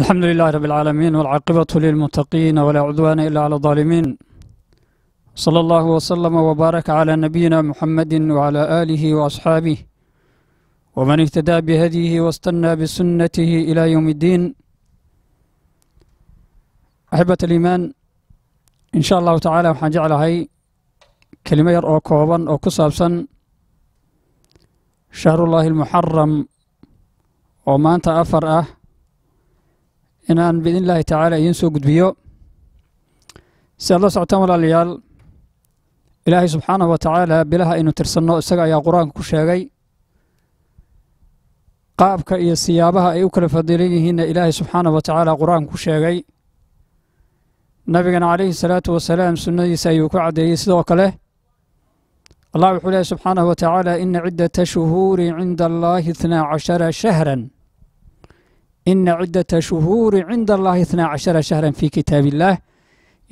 الحمد لله رب العالمين والعاقبة للمتقين ولا عدوان إلا على الظالمين صلى الله وسلم وبارك على نبينا محمد وعلى آله وأصحابه ومن اهتدى بهديه واستنى بسنته إلى يوم الدين أحبة الإيمان إن شاء الله تعالى waxaan jeclahay kelimo yar oo kooban oo ku saabsan shahrullaahi almuxaram oo maanta afar ah inaan biidn illaahi tacaala idiin soo gudbiyo. Si aad la socotaan walaalayaal ilaahay subxaanahu wa tacaala bilaha aynu tirsanno isaga ayaa qur'aanka ku sheegay. Qaabka iyo siyaabaha ay u kala fadilan yihiinna ilaahay subxaanahu wa tacaala qur'aanka ku sheegay. Nabigana calayhi salaatu wasalaam sunnadiisa ayuu ku caddeeyey. Sidoo kale allah wuxuu leehay subxaanahu wa tacaala ina ciddata shuhuuri cinda allaahi itnaa cashara shahran ina ciddata shuhuuri cinda allahi itnaa cashara shahran fi kitaab illaah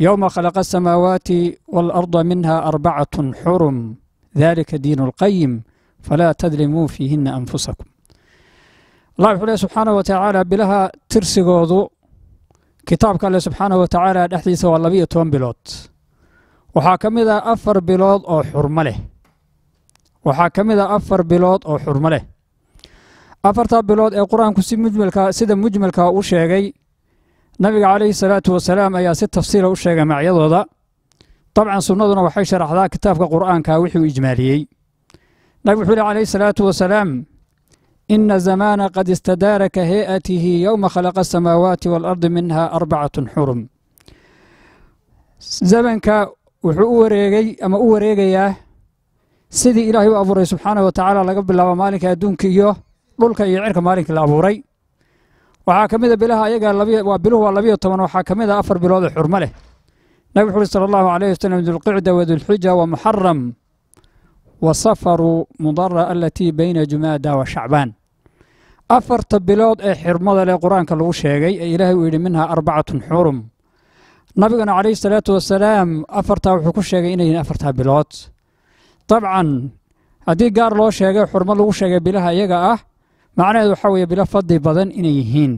yowma khalaqa asamaawaati waalarda minha arbacatun xurum dalika diinu alqayim falaa tadlimuu fiihina anfusakum allah wuxuu leehay subxaanahu wa tacaala bilaha tirsigoodu kitaabka alle subxaanahu wa tacaala dhexdiisa waa labiyo toban bilood waxaa ka mid ah afar bilood oo xurmo leh waxaa ka mid ah afar bilood oo xurmo leh afartaa bilood ee qur'aanku si mujmalka sida mujmalka u sheegay nabiga calayhi salaatu wasalaam ayaa si tafsiila u sheegay magacyadooda dabcan sunnaduna waxay sharaxdaa kitaabka qur'aanka wixii uu ijmaaliyey. Nabigu wuxuu yihi calayhi salaatu wasalaam ina zamaana qad istadaara ka hay'atihi yowma khalaqa asamaawaati waalardi minha arbacatun xurum zamanka wuxuu u wareegay ama u wareegayaa sidii ilaahay u abuuray subxaanah wa tacaala laga bilaabo maalinka adduunka iyo dhulka iyo cirka maalinkii la abuuray. Waxaa ka mid a bilaha ayaga waa biluhu waa labiyo toban waxaa ka mid a afar bilood oo xurmo leh. Nabig wuxu uhi sala allahu alayh wasalam dulqicda wadulxija wa muxaram wa safaru mudara alatii bayna jumaada wa shacbaan afarta bilood ee xirmada leh qur'aanka lagu sheegay ee ilaahay uu yidhi minha arbacatun xurum. Nabigana calayhi salaatu wasalaam afartaa wuxuu ku sheegay inay yihiin afartaa bilood. Dabcan haddii gaar loo sheegay xurmo lagu sheegay bilaha iyaga ah macnaheedu waxaa weeye bilo fadli badan inay yihiin.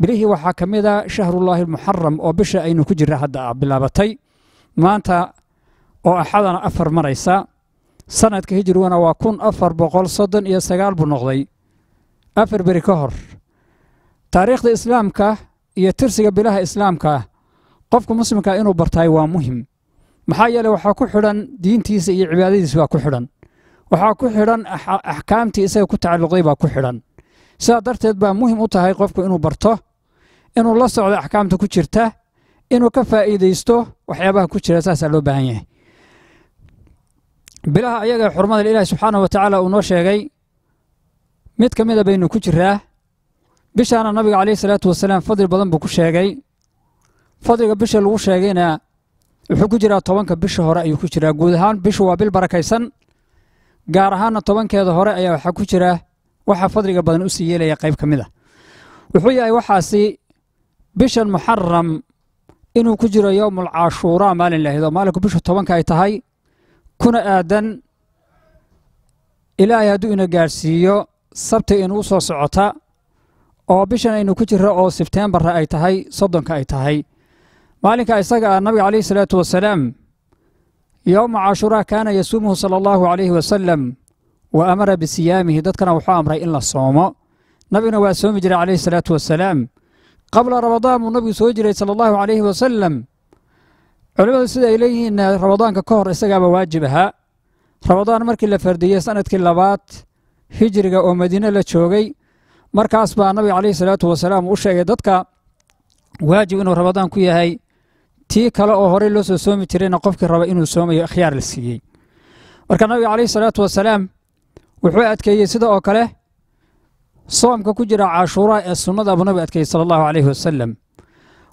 Bilihii waxaa ka mid a shahrullaahi almuxaram oo bisha aynu ku jirra hadda bilaabatay. Maanta oo axadana afar maraysa sanadka hijriguna waa kun afar boqol soddon iyo sagaal buu noqday. Afar beri ka hor taariikhda islaamka iyo tirsiga bilaha islaamka qofka muslimka inuu bartaay waa muhiim. Maxaa yeele waxaa ku xidhan diintiisa iyo cibaadadiisa baa ku xidhan waxaa ku xidhan axkaamtii isaga ku tacalluqday baa ku xidhan sidaa darteed baa muhiim u tahay qofku inuu barto inuu la socdo axkaamta ku jirta inuu ka faa'iidaysto waxyaabaha ku jira saasaa loo baahan yahay. Bilaha ayaga xurmada ilaahi subxaanahu wa tacaala uu noo sheegay mid ka mida baynu ku jiraa bishaana nabiga caleyhi salaatu wasalaam fadli badan buu ku sheegay. Fadliga bisha lagu sheegayna wuxuu ku jiraa tobanka bisha hore ayuu ku jiraa. Guud ahaan bishu waa bil barakaysan gaar ahaanna tobankeeda hore ayaa waxaa ku jira waxa fadliga badan u sii yeelaya qayb ka mid a wuxuu yahay waxaasi bishan muxaram inuu ku jiro yowmul cashuuraa maalin lahayd oo maalinku bishu tobanka ay tahay kuna aadan ilaahay hadduu ina gaadhsiiyo sabti inuu soo socota oo bishan aynu ku jirro oo sebteembarra ay tahay soddonka ay tahay. Maalinka isaga ah nabiga calayhi salaatu wasalaam yowma cashuraa kaana yasuumuhu sala allahu calayhi wasalam wa amara bisiyaamihi dadkana wuxuu amray in la soomo nabiguna waa soomi jiray calayhi salaatu wasalaam qabla ramadaan buu nabigu soo jiray sala allahu calayhi wasalam culimmadu sida ay leeyihiin ramadaanka ka hor isagaaba waajib ahaa ramadaan markii la fardiyey sannadkii labaad hijriga oo madiine la joogay markaas baa nabiga calayhi salaatu wasalaam u sheegay dadka waajib inuu ramadaan ku yahay tii kale oo horey loo soo soomi jirayna qofkii raba inuu soomayo khiyaar la siiyey. Marka nabiga calayhi salaatu wasalaam wuxuu adkeeyey sida oo kale soomka ku jira cashuuraa ee sunnada buu nabiga adkeeyey sala allahu calayhi wasalam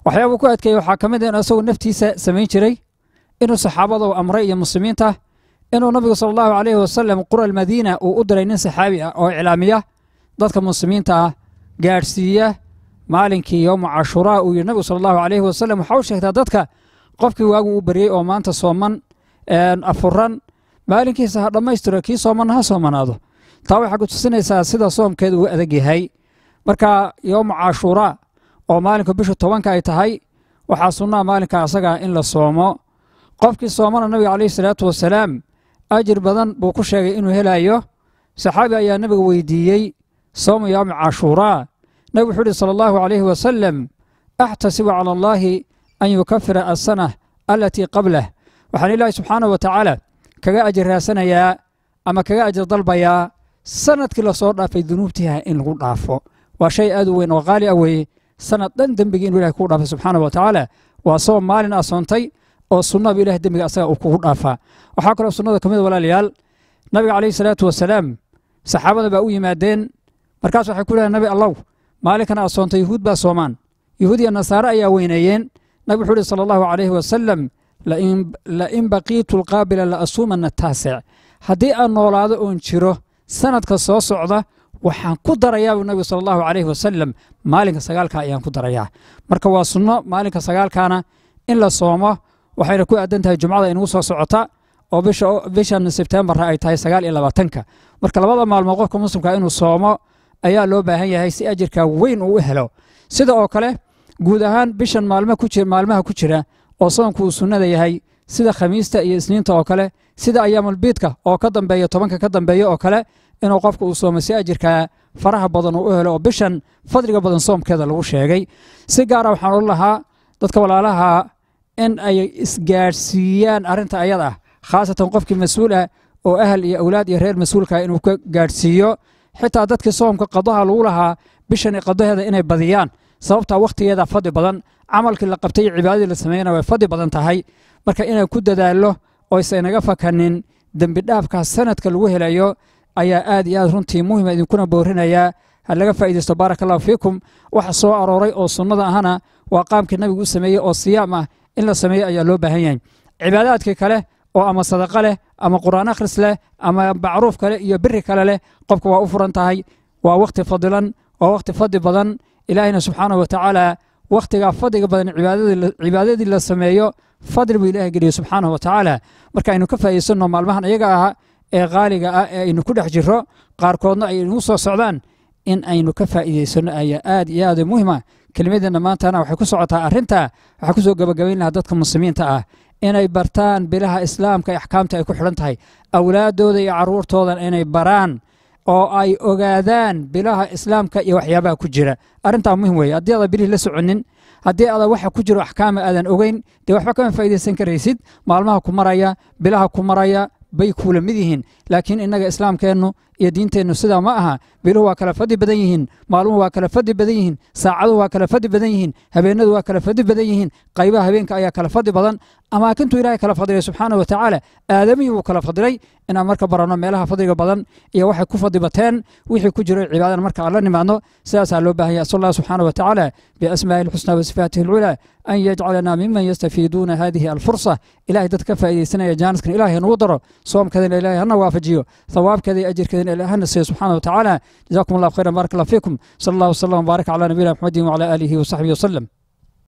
waxyaabuu ku adkeeyey waxaa ka mid a inuu isagu naftiisa samayn jiray inuu saxaabada amray iyo muslimiinta inuu nabigu sala allahu calayhi wasalam qura almadiina uu u diray nin saxaabi ah oo iclaamiya dadka muslimiinta ah gaadhsiiya maalinkii yowma cashuraa uu yidhi nabigu sala allahu calayhi wasalam waxaa u sheegtaa dadka qofkii waagu u baryey oo maanta sooman afuran maalinkiisa ha dhammaystiro kii soomanna ha soomanaado. Taa waxaa ku tusinaysaa sida soomkeedu uu adag yahay. Marka yowma cashuuraa oo maalinka bisha tobanka ay tahay waxaa sunnaa maalinka asagaa in la soomo. Qofkii soomana nabiga calayhi salaatu wasalaam ajir badan buu ku sheegay inuu helayo saxaabi ayaa nabiga weydiiyey soomu yowmi cashuuraa nabig wuxuu uhi sala allahu calayhi wasalam axtasibu cala allaahi an yukafira asana alatii qablah. Waxaan ilaahay subxaanahu wa kaga ajir raasanayaa ama kaga ajir dalbayaa sannadkii la soo dhaafay dunuubtiiha in lagu dhaafo. Waa shay aad u weyn oo qaali ah weeye. Sanad dhan dembigii inuu ilahay kugu dhaafay subxaanahu wa waa soom maalin aa soontay oo sunnaba ilahay dembiga asaga uu kugu dhaafaa. Waxaa kaloo sunnada ka mid walaalayaal nabiga calayhi salaatu wasalaam saxaabada baa u yimaadeen. Markaas waxay ku leedahay nabi allow maalinkan aad soontay yuhuud baa soomaan. Yuhuud iyo nasaare ayaa weyneeyeen. Nabig wuxuu uhi sala allahu calayhi wasalam lain baqiitu lqaabila la asuumana taasic haddii aan noolaado oon jiro sanadka soo socda waxaan ku darayaa buu nabigu sala allahu calayhi wasalam maalinka sagaalka ayaan ku darayaa. Marka waa sunno maalinka sagaalkaana in la soomo waxayna ku aadan tahay jumcada inugu soo socota oo bishan sebtembarra ay tahay sagaal iyo labaatanka. Marka labada maalmood qofka muslimka inuu soomo ayaa loo baahan yahay si ajirka weyn uu u helo. Sida oo kale guud ahaan bishan maalmaha ku jira oo soonku uu sunnada yahay sida khamiista iyo isniinta oo kale sida ayaamulbiidka oo ka dambeeya tobanka ka dambeeya oo kale inuu qofka uu soomo si ajirka faraha badan uu u helo oo bishan fadliga badan soomkeeda lagu sheegay. Si gaara waxaan odhan lahaa dadka walaalaha in ay isgaadhsiiyaan arrinta ayada ah khaasatan qofkii mas'uul ah oo ahal iyo awlaad iyo reer mas'uulka inuu ka gaadhsiiyo xitaa dadkii soomka qadaha lagu lahaa bishan qadaheeda inay badiyaan. Sababtaa wakhtigeeda fadli badan camalkii la qabtay iyo cibaadadii la sameeyana way fadli badan tahay. Marka inaan ku dadaallo oysa fakanin dembi dhaafkaa sanadka lagu helayo ayaa aad iyo aad runtii muhima idinkuna boorinayaa. Ha laga faa'iidaysto baaraka allahu fiikum. Waxa soo arooray oo sunnada ahana waa qaamkii nabigu u sameeyey oo siyaam ah in la sameeyo ayaa loo baahan yahay. Cibaadaadkii kale oo ama sadaqa leh ama qur'aan akhris leh ama macruuf kale iyo biri kale leh qofka waa u furan tahay waa wakhti fadilan waa wakhti fadli badan. Ilaahina subxaanahu wa tacaala wakhtigaa fadliga badan cibaadadii la sameeyo fadli buu ilahay geliye subxaanahu wa tacaala marka aynu ka faa'iidaysanno maalmahan iyaga ah ee qaaliga ah ee aynu ku dhex jirro qaarkoodna ay inugu soo socdaan. In aynu ka faa'iidaysanno ayaa aad iyo aad muhima. Kelimadeenna maantana waxay ku socotaa arrinta waxaa ku soo gabagabayn lahaa dadka muslimiinta ah inay bartaan bilaha islaamka axkaamta ay ku xidhan tahay. Awlaaddooda iyo carruurtoodan inay baraan oo ay ogaadaan bilaha islaamka iyo waxyaabaha ku jira. Arrintaa muhiim weeye. Haddii aadan bilihii la soconin haddii aadan waxa ku jiro axkaama aadan ogeyn dee waxba kama faa'iidaysan karaysid? Maalmaha ku maraya bilaha ku maraya bay kuula mid yihiin. Laakiin innaga islaamkeennu iyo diinteennu sidaa ma aha. Biluhu waa kala fadli badan yihiin maalmuhu waa kala fadli badan yihiin saacaduhu waa kala fadli badan yihiin habeenadu waa kala fadli badan yihiin qaybaha habeenka ayaa kala fadli badan. Amaakintu ilahay kala fadilay subxaana wa tacaala aadamihii buu kala fadilay inaan marka baranno meelaha fadliga badan iyo waxay ku fadli wixii ku jiro cibaadana marka aan la nimaadno. Sidaasaa loo baahan asal allah subxaana wa tacaala biasmaa'ihi alxusna wa sifaatihi an yajcalana miman yastafiiduuna hadihi alfursa ilahay dad ka faa'iidaysanaya jaaniskan ilahay nagu daro soomkeedana ilahay hana waafajiyo thawaabkeeda iyo ilahay hana siiyo subxaana wa tacaala jazakum allah khayran baarak allah fiikum sala allah wasalam wbaarak calaa nabiyina maxamedin wacala aalihi wasaxbihi wasalem